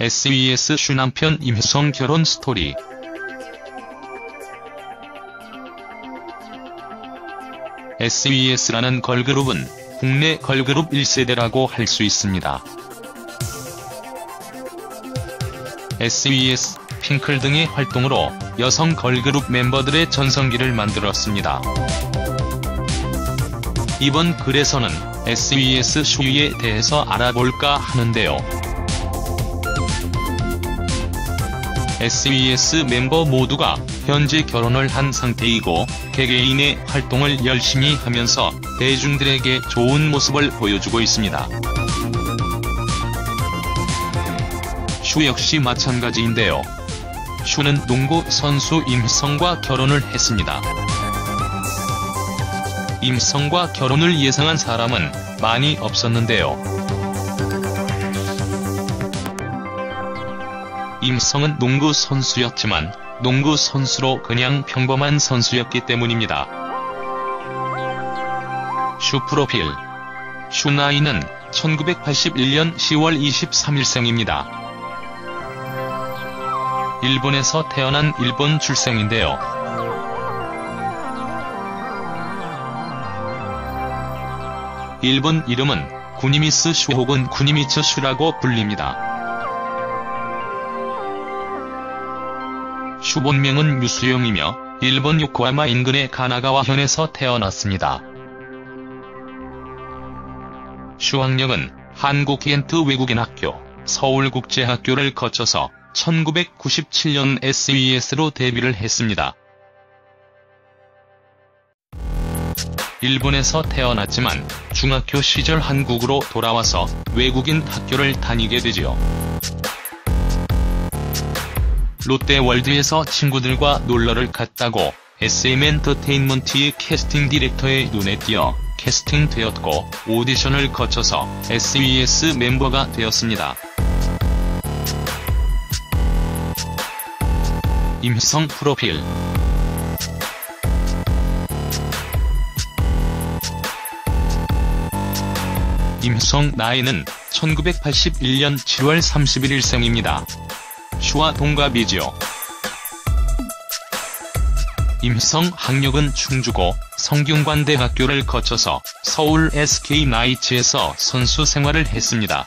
SES 슈 남편 임혜성 결혼 스토리 SES라는 걸그룹은 국내 걸그룹 1세대라고 할 수 있습니다. SES, 핑클 등의 활동으로 여성 걸그룹 멤버들의 전성기를 만들었습니다. 이번 글에서는 SES 슈에 대해서 알아볼까 하는데요. SES 멤버 모두가 현재 결혼을 한 상태이고 개개인의 활동을 열심히 하면서 대중들에게 좋은 모습을 보여주고 있습니다. 슈 역시 마찬가지인데요. 슈는 농구 선수 임성과 결혼을 했습니다. 임성과 결혼을 예상한 사람은 많이 없었는데요. 임성은 농구 선수였지만 농구 선수로 그냥 평범한 선수였기 때문입니다. 슈 프로필 슈 나이는 1981년 10월 23일생입니다. 일본에서 태어난 일본 출생인데요. 일본 이름은 구니미스 슈 혹은 구니미츠 슈라고 불립니다. 본명은 유수영이며 일본 요코하마 인근의 가나가와 현에서 태어났습니다. 슈 학력은 한국 기엔트 외국인 학교, 서울국제학교를 거쳐서 1997년 SES로 데뷔를 했습니다. 일본에서 태어났지만 중학교 시절 한국으로 돌아와서 외국인 학교를 다니게 되지요. 롯데월드에서 친구들과 놀러를 갔다고 SM엔터테인먼트의 캐스팅 디렉터의 눈에 띄어 캐스팅되었고 오디션을 거쳐서 SES 멤버가 되었습니다. 임성 프로필 임성 나이는 1981년 7월 31일 생입니다. 슈와 동갑이지요. 임성 학력은 충주고 성균관대학교를 거쳐서 서울 SK 나이츠에서 선수 생활을 했습니다.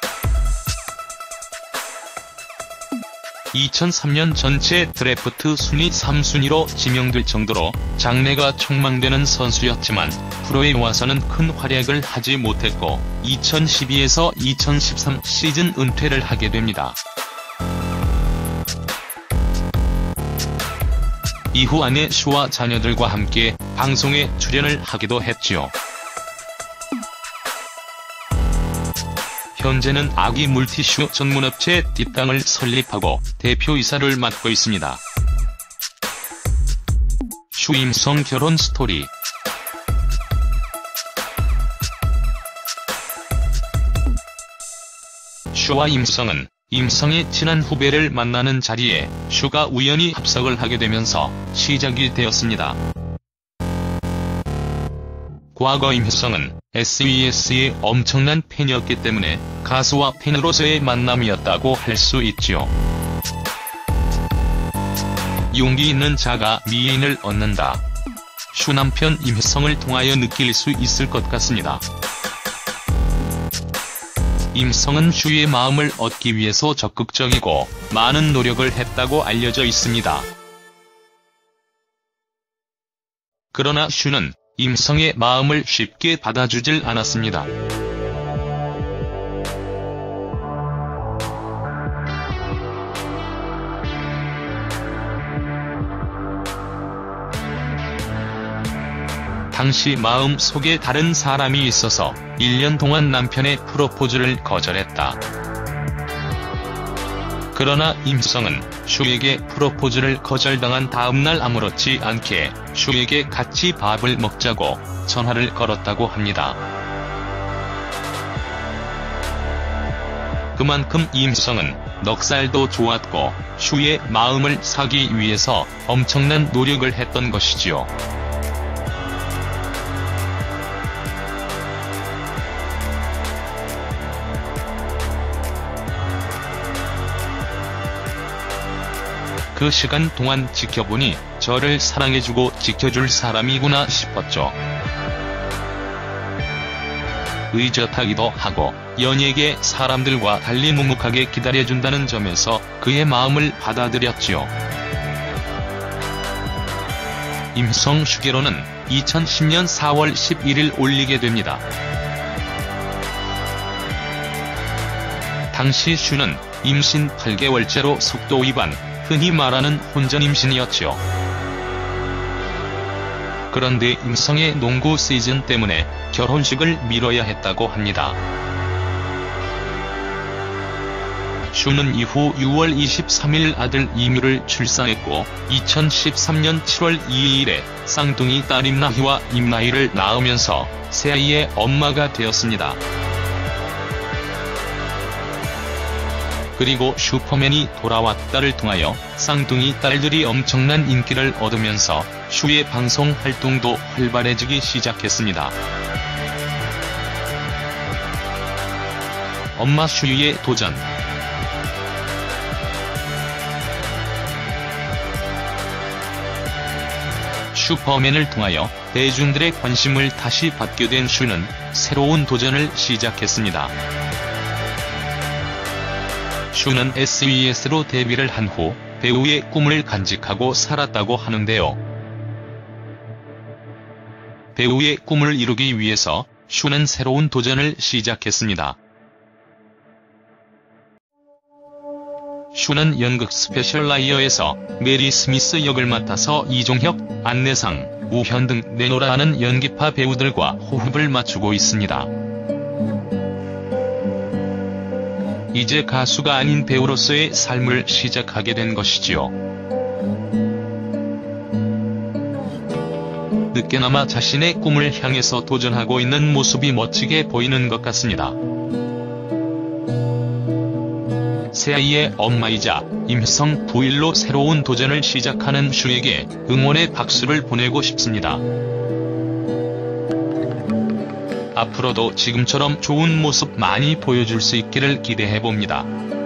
2003년 전체 드래프트 순위 3순위로 지명될 정도로 장래가 촉망되는 선수였지만 프로에 와서는 큰 활약을 하지 못했고 2012에서 2013 시즌 은퇴를 하게 됩니다. 이후 아내 슈와 자녀들과 함께 방송에 출연을 하기도 했지요. 현재는 아기 물티슈 전문업체 뒷땅을 설립하고 대표이사를 맡고 있습니다. 슈 임효성 결혼 스토리 슈와 임효성은 임효성의 친한 후배를 만나는 자리에 슈가 우연히 합석을 하게 되면서 시작이 되었습니다. 과거 임효성은 SES의 엄청난 팬이었기 때문에 가수와 팬으로서의 만남이었다고 할 수 있지요. 용기 있는 자가 미인을 얻는다. 슈 남편 임성을 통하여 느낄 수 있을 것 같습니다. 임성은 슈의 마음을 얻기 위해서 적극적이고 많은 노력을 했다고 알려져 있습니다. 그러나 슈는 임성의 마음을 쉽게 받아주질 않았습니다. 당시 마음 속에 다른 사람이 있어서 1년 동안 남편의 프로포즈를 거절했다. 그러나 임성은 슈에게 프로포즈를 거절당한 다음날 아무렇지 않게 슈에게 같이 밥을 먹자고 전화를 걸었다고 합니다. 그만큼 임성은 넉살도 좋았고 슈의 마음을 사기 위해서 엄청난 노력을 했던 것이지요. 그 시간 동안 지켜보니 저를 사랑해주고 지켜줄 사람이구나 싶었죠. 의젓하기도 하고 연예계 사람들과 달리 묵묵하게 기다려준다는 점에서 그의 마음을 받아들였지요. 임성 휴게로는 2010년 4월 11일 올리게 됩니다. 당시 슈는 임신 8개월째로 속도 위반, 흔히 말하는 혼전 임신이었죠. 그런데 임성의 농구 시즌 때문에 결혼식을 미뤄야 했다고 합니다. 슈는 이후 6월 23일 아들 이뮤를 출산했고 2013년 7월 2일에 쌍둥이 딸 임나희와 임나희를 낳으면서 새아이의 엄마가 되었습니다. 그리고 슈퍼맨이 돌아왔다를 통하여 쌍둥이 딸들이 엄청난 인기를 얻으면서 슈의 방송 활동도 활발해지기 시작했습니다. 엄마 슈의 도전 슈퍼맨을 통하여 대중들의 관심을 다시 받게 된 슈는 새로운 도전을 시작했습니다. 슈는 SES로 데뷔를 한 후 배우의 꿈을 간직하고 살았다고 하는데요. 배우의 꿈을 이루기 위해서 슈는 새로운 도전을 시작했습니다. 슈는 연극 스페셜라이어에서 메리 스미스 역을 맡아서 이종혁, 안내상, 우현 등 내노라하는 연기파 배우들과 호흡을 맞추고 있습니다. 이제 가수가 아닌 배우로서의 삶을 시작하게 된 것이지요. 늦게나마 자신의 꿈을 향해서 도전하고 있는 모습이 멋지게 보이는 것 같습니다. 새아이의 엄마이자 임성 부일로 새로운 도전을 시작하는 슈에게 응원의 박수를 보내고 싶습니다. 앞으로도 지금처럼 좋은 모습 많이 보여줄 수 있기를 기대해봅니다.